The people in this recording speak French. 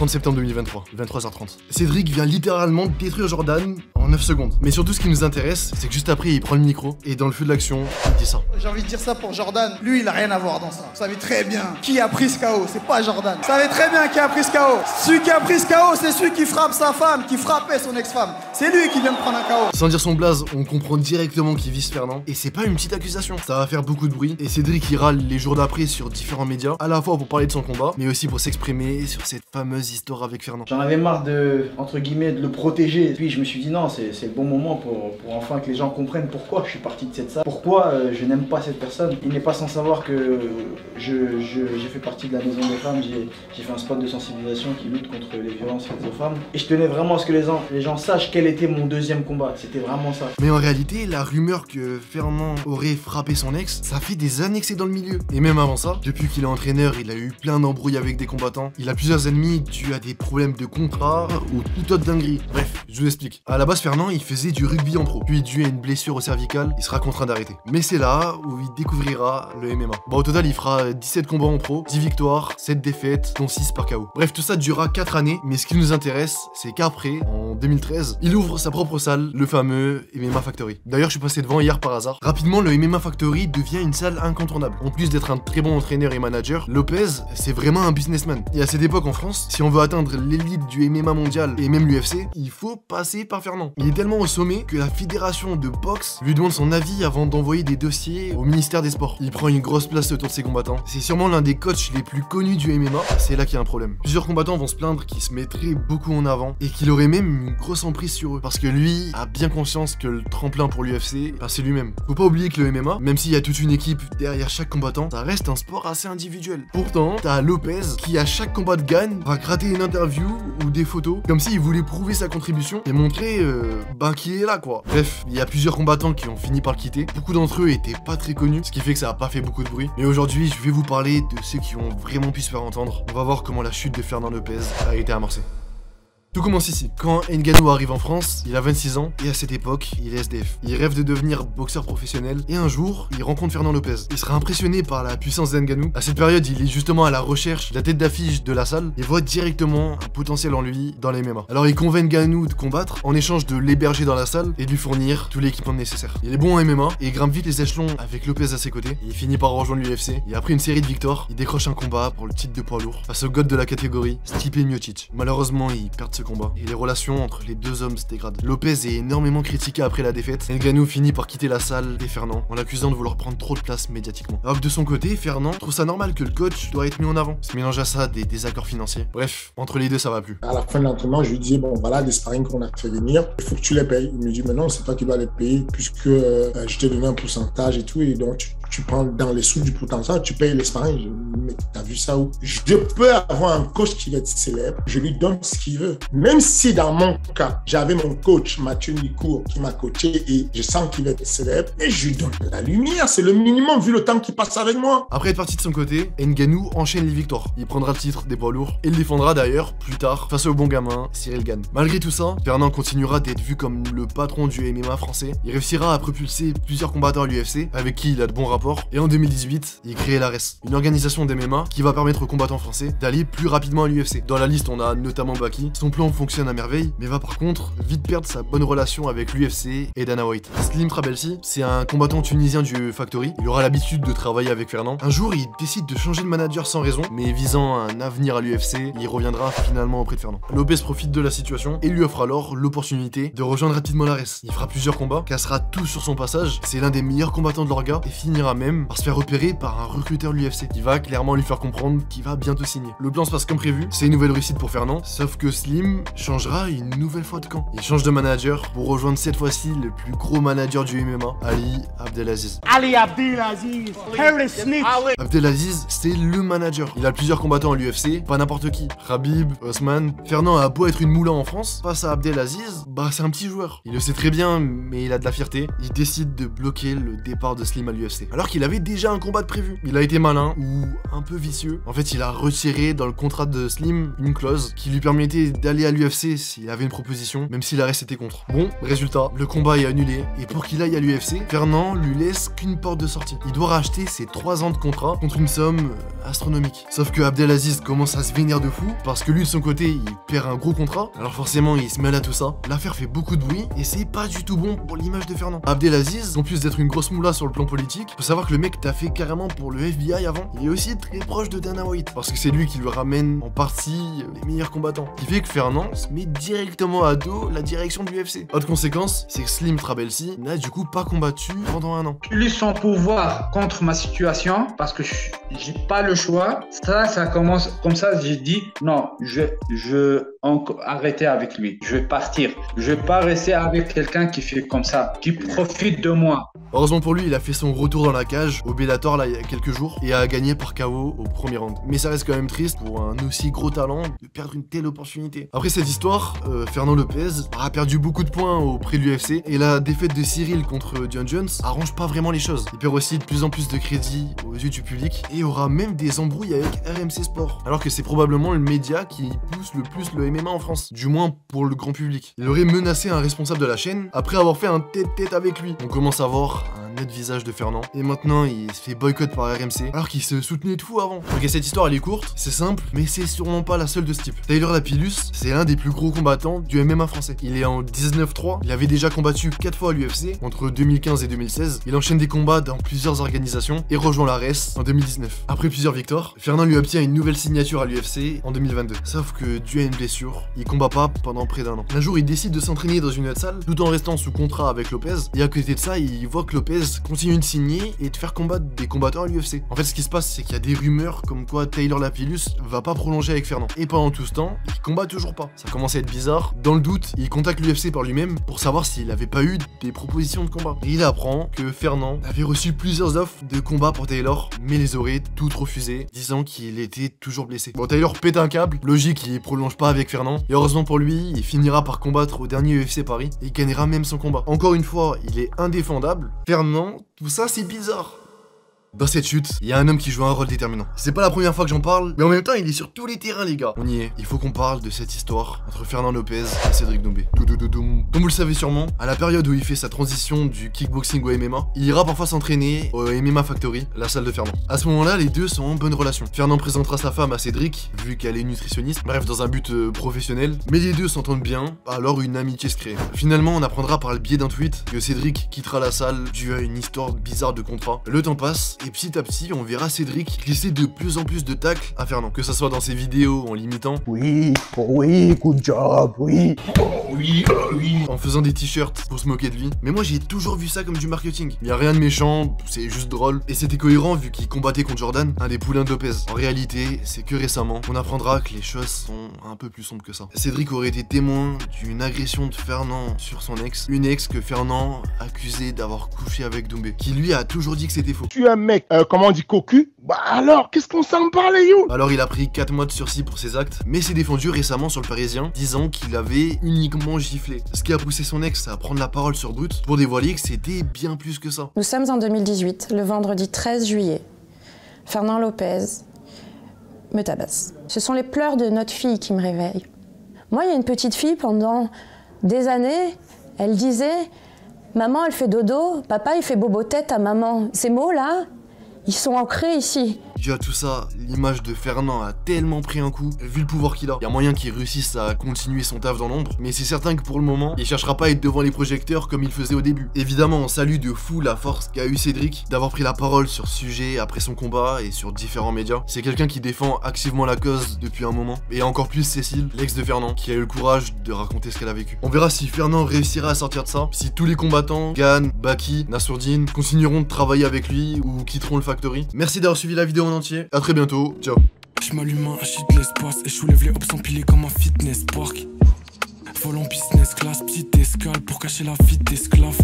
30 septembre 2023, 23h30. Cédric vient littéralement détruire Jordan en 9 secondes. Mais surtout, ce qui nous intéresse, c'est que juste après, il prend le micro et dans le feu de l'action, il dit ça. J'ai envie de dire ça pour Jordan. Lui, il a rien à voir dans ça. Vous savez très bien qui a pris ce KO. C'est pas Jordan. Vous savez très bien qui a pris ce KO. Celui qui a pris ce KO, c'est celui qui frappe sa femme, qui frappait son ex-femme. C'est lui qui vient de prendre un KO. Sans dire son blaze, on comprend directement qu'il vise Fernand. Et c'est pas une petite accusation. Ça va faire beaucoup de bruit. Et Cédric il râle les jours d'après sur différents médias, à la fois pour parler de son combat, mais aussi pour s'exprimer sur cette fameuse histoire avec Fernand. J'en avais marre de, entre guillemets, de le protéger. Puis je me suis dit non, c'est le bon moment pour, enfin que les gens comprennent pourquoi je suis parti de cette salle. Pourquoi euh, je n'aime pas cette personne. Il n'est pas sans savoir que je, je- j'ai fait partie de la maison des femmes. J'ai j'ai fait un spot de sensibilisation qui lutte contre les violences faites aux femmes. Et je tenais vraiment à ce que les gens, les gens sachent quel était mon deuxième combat. C'était vraiment ça. Mais en réalité, la rumeur que Fernand aurait frappé son ex, ça fait des années que c'est dans le milieu. Et même avant ça, depuis qu'il est entraîneur, il a eu plein d'embrouilles avec des combattants. Il a plusieurs ennemis dû à des problèmes de contrat ou toute autre dinguerie. Bref, je vous explique. À la base, Fernand, il faisait du rugby en pro. Puis, dû à une blessure au cervical, il sera contraint d'arrêter. Mais c'est là où il découvrira le MMA. Bon, au total, il fera 17 combats en pro, 10 victoires, 7 défaites, dont 6 par KO. Bref, tout ça durera 4 années, mais ce qui nous intéresse, c'est qu'après, en 2013, il ouvre sa propre salle, le fameux MMA Factory. D'ailleurs, je suis passé devant hier par hasard. Rapidement, le MMA Factory devient une salle incontournable. En plus d'être un très bon entraîneur et manager, Lopez, c'est vraiment un businessman. Et à cette époque en France, si on veut atteindre l'élite du MMA mondial et même l'UFC, il faut passer par Fernand. Il est tellement au sommet que la fédération de boxe lui demande son avis avant d'envoyer des dossiers au ministère des Sports. Il prend une grosse place autour de ses combattants. C'est sûrement l'un des coachs les plus connus du MMA. C'est là qu'il y a un problème. Plusieurs combattants vont se plaindre qu'il se mettrait beaucoup en avant et qu'il aurait même une grosse emprise sur eux. Parce que lui a bien conscience que le tremplin pour l'UFC, bah, c'est lui-même. Faut pas oublier que le MMA, même s'il y a toute une équipe derrière chaque combattant, ça reste un sport assez individuel. Pourtant, t'as Lopez qui à chaque combat de gagne va gratter une interview ou des photos comme s'il voulait prouver sa contribution et montrer euh, ben qui est là quoi. Bref, il y a plusieurs combattants qui ont fini par le quitter. Beaucoup d'entre eux étaient pas très connus, ce qui fait que ça a pas fait beaucoup de bruit. Mais aujourd'hui, je vais vous parler de ceux qui ont vraiment pu se faire entendre. On va voir comment la chute de Fernand Lopez a été amorcée. Tout commence ici. Quand Ngannou arrive en France, il a 26 ans et à cette époque, il est SDF. Il rêve de devenir boxeur professionnel et un jour, il rencontre Fernand Lopez. Il sera impressionné par la puissance d'Ngannou. À cette période, il est justement à la recherche de la tête d'affiche de la salle et voit directement un potentiel en lui dans les MMA. Alors il convainc Ngannou de combattre en échange de l'héberger dans la salle et de lui fournir tout l'équipement nécessaire. Il est bon en MMA et il grimpe vite les échelons avec Lopez à ses côtés. Il finit par rejoindre l'UFC et après une série de victoires, il décroche un combat pour le titre de poids lourd face au god de la catégorie, Stipe Miocic. Malheureusement, il perd combat et les relations entre les deux hommes se dégradent. Lopez est énormément critiqué après la défaite. Ngannou finit par quitter la salle des Fernand en l'accusant de vouloir prendre trop de place médiatiquement. Alors que de son côté, Fernand trouve ça normal que le coach doit être mis en avant. Se mélange à ça des désaccords financiers. Bref, entre les deux, ça va plus. À la fin de l'entraînement, je lui dis bon voilà les sparring qu'on a fait venir, il faut que tu les payes. Il me dit mais non, c'est toi qui dois les payer puisque euh, je t'ai donné un pourcentage et tout et donc tu, tu prends dans les sous du pourcentage, tu payes les sparring. Je, dis, mais t'as vu ça où? Je peux avoir un coach qui va être célèbre, je lui donne ce qu'il veut. Même si dans mon cas, j'avais mon coach Mathieu Nicourt qui m'a coaché et je sens qu'il va être célèbre et je lui donne la lumière, c'est le minimum vu le temps qu'il passe avec moi. Après être parti de son côté, Ngannou enchaîne les victoires. Il prendra le titre des poids lourds et le défendra d'ailleurs plus tard face au bon gamin Cyril Gann. Malgré tout ça, Fernand continuera d'être vu comme le patron du MMA français. Il réussira à propulser plusieurs combattants à l'UFC avec qui il a de bons rapports. Et en 2018, il crée l'ARES, une organisation d'MMA qui va permettre aux combattants français d'aller plus rapidement à l'UFC. Dans la liste, on a notamment Baki. Son plan fonctionne à merveille, mais va par contre vite perdre sa bonne relation avec l'UFC et Dana White. Slim Trabelsi, c'est un combattant tunisien du Factory. Il aura l'habitude de travailler avec Fernand. Un jour, il décide de changer de manager sans raison, mais visant un avenir à l'UFC, il reviendra finalement auprès de Fernand. Lopez profite de la situation et lui offre alors l'opportunité de rejoindre rapidement l'ARES. Il fera plusieurs combats, cassera tout sur son passage. C'est l'un des meilleurs combattants de l'orga et finira même par se faire repérer par un recruteur de l'UFC qui va clairement lui faire comprendre qu'il va bientôt signer. Le plan se passe comme prévu, c'est une nouvelle réussite pour Fernand, sauf que Slim changera une nouvelle fois de camp. Il change de manager pour rejoindre cette fois-ci le plus gros manager du MMA, Ali Abdelaziz. Ali Abdelaziz, Snitch. Abdelaziz, c'est le manager. Il a plusieurs combattants à l'UFC, pas n'importe qui. Khabib, Osman. Fernand a beau être une moulin en France, face à Abdelaziz, bah c'est un petit joueur. Il le sait très bien, mais il a de la fierté. Il décide de bloquer le départ de Slim à l'UFC. Alors qu'il avait déjà un combat de prévu. Il a été malin ou un peu vicieux. En fait, il a retiré dans le contrat de Slim une clause qui lui permettait d'aller à l'UFC s'il avait une proposition, même si la reste était contre. Bon, résultat, le combat est annulé et pour qu'il aille à l'UFC, Fernand lui laisse qu'une porte de sortie. Il doit racheter ses 3 ans de contrat contre une somme euh, astronomique. Sauf que Abdelaziz commence à se vénérer de fou parce que lui de son côté, il perd un gros contrat. Alors forcément, il se mêle à tout ça. L'affaire fait beaucoup de bruit et c'est pas du tout bon pour l'image de Fernand. Abdelaziz, en plus d'être une grosse moula sur le plan politique, savoir que le mec t'a fait carrément pour le FBI avant. Il est aussi très proche de Dana White parce que c'est lui qui lui ramène en partie les meilleurs combattants. Qui fait que Fernand se met directement à dos la direction de l'UFC. Autre conséquence, c'est que Slim Trabelsi n'a du coup pas combattu pendant un an. Utilise son pouvoir contre ma situation parce que j'ai pas le choix. Ça, ça commence comme ça. J'ai dit non, je je arrêter avec lui. Je vais partir. Je vais pas rester avec quelqu'un qui fait comme ça, qui profite de moi. Heureusement pour lui, il a fait son retour dans la cage au Bellator là il y a quelques jours et a gagné par KO au premier round. Mais ça reste quand même triste pour un aussi gros talent de perdre une telle opportunité. Après cette histoire, euh, Fernand Lopez a perdu beaucoup de points auprès de l'UFC et la défaite de Cyril contre John Jones arrange pas vraiment les choses. Il perd aussi de plus en plus de crédit aux yeux du public et aura même des embrouilles avec RMC Sport. Alors que c'est probablement le média qui pousse le plus le MMA en France, du moins pour le grand public. Il aurait menacé un responsable de la chaîne après avoir fait un tête-tête avec lui. On commence à voir net visage de Fernand. Et maintenant, il se fait boycott par RMC, alors qu'il se soutenait de fou avant. Ok, cette histoire, elle est courte, c'est simple, mais c'est sûrement pas la seule de ce type. Tyler Lapillus, c'est l'un des plus gros combattants du MMA français. Il est en 19-3, il avait déjà combattu 4 fois à l'UFC, entre 2015 et 2016. Il enchaîne des combats dans plusieurs organisations et rejoint la RES en 2019. Après plusieurs victoires, Fernand lui obtient une nouvelle signature à l'UFC en 2022. Sauf que, dû à une blessure, il combat pas pendant près d'un an. Un jour, il décide de s'entraîner dans une autre salle, tout en restant sous contrat avec Lopez. Et à côté de ça, il voit que Lopez continue de signer et de faire combattre des combattants à l'UFC. En fait, ce qui se passe, c'est qu'il y a des rumeurs comme quoi Taylor Lapillus va pas prolonger avec Fernand. Et pendant tout ce temps, il combat toujours pas. Ça commence à être bizarre. Dans le doute, il contacte l'UFC par lui-même pour savoir s'il avait pas eu des propositions de combat. Et il apprend que Fernand avait reçu plusieurs offres de combat pour Taylor, mais les aurait toutes refusées, disant qu'il était toujours blessé. Bon, Taylor pète un câble, logique, il prolonge pas avec Fernand. Et heureusement pour lui, il finira par combattre au dernier UFC Paris et il gagnera même son combat. Encore une fois, il est indéfendable. Fernand, tout ça c'est bizarre. Dans cette chute, il y a un homme qui joue un rôle déterminant. C'est pas la première fois que j'en parle, mais en même temps, il est sur tous les terrains, les gars. On y est. Il faut qu'on parle de cette histoire entre Fernand Lopez et Cédric Doumbé. Comme vous le savez sûrement, à la période où il fait sa transition du kickboxing au MMA, il ira parfois s'entraîner au MMA Factory, la salle de Fernand. À ce moment-là, les deux sont en bonne relation. Fernand présentera sa femme à Cédric, vu qu'elle est nutritionniste, bref, dans un but euh, professionnel. Mais les deux s'entendent bien, alors une amitié se crée. Finalement, on apprendra par le biais d'un tweet que Cédric quittera la salle dû à une histoire bizarre de contrat. Le temps passe, et petit à petit, on verra Cédric glisser de plus en plus de tacles à Fernand. Que ce soit dans ses vidéos en l'imitant, Oui, oui, good job, oui. en faisant des t-shirts pour se moquer de lui. Mais moi j'ai toujours vu ça comme du marketing. Il y a rien de méchant, c'est juste drôle. Et c'était cohérent vu qu'il combattait contre Jordan, un des poulains de Lopez. En réalité, c'est que récemment qu'on apprendra que les choses sont un peu plus sombres que ça. Cédric aurait été témoin d'une agression de Fernand sur son ex. Une ex que Fernand accusait d'avoir couché avec Doumbé. Qui lui a toujours dit que c'était faux. Tu euh, comment on dit, cocu Bah alors, qu'est-ce qu'on s'en parle, you Alors il a pris 4 mois de sursis pour ses actes, mais s'est défendu récemment sur le Parisien, disant qu'il avait uniquement giflé. Ce qui a poussé son ex à prendre la parole sur Brut pour dévoiler que c'était bien plus que ça. Nous sommes en 2018, le vendredi 13 juillet. Fernand Lopez me tabasse. Ce sont les pleurs de notre fille qui me réveillent. Moi, il y a une petite fille pendant des années, elle disait Maman, elle fait dodo, papa, il fait bobo tête à maman. Ces mots-là, ils sont ancrés ici. Dû tout ça, l'image de Fernand a tellement pris un coup, vu le pouvoir qu'il a. Il y a moyen qu'il réussisse à continuer son taf dans l'ombre, mais c'est certain que pour le moment, il cherchera pas à être devant les projecteurs comme il faisait au début. Évidemment, on salue de fou la force qu'a eu Cédric d'avoir pris la parole sur ce sujet après son combat et sur différents médias. C'est quelqu'un qui défend activement la cause depuis un moment, et encore plus Cécile, l'ex de Fernand, qui a eu le courage de raconter ce qu'elle a vécu. On verra si Fernand réussira à sortir de ça, si tous les combattants, Gann, Baki, Nassourdine, continueront de travailler avec lui ou quitteront le factory. Merci d'avoir suivi la vidéo en entier, à très bientôt, ciao Je m'allume un shit l'espace et je soulève les hops empilés comme un fitness park. Vol en business class, petite escale pour cacher la vie d'esclave.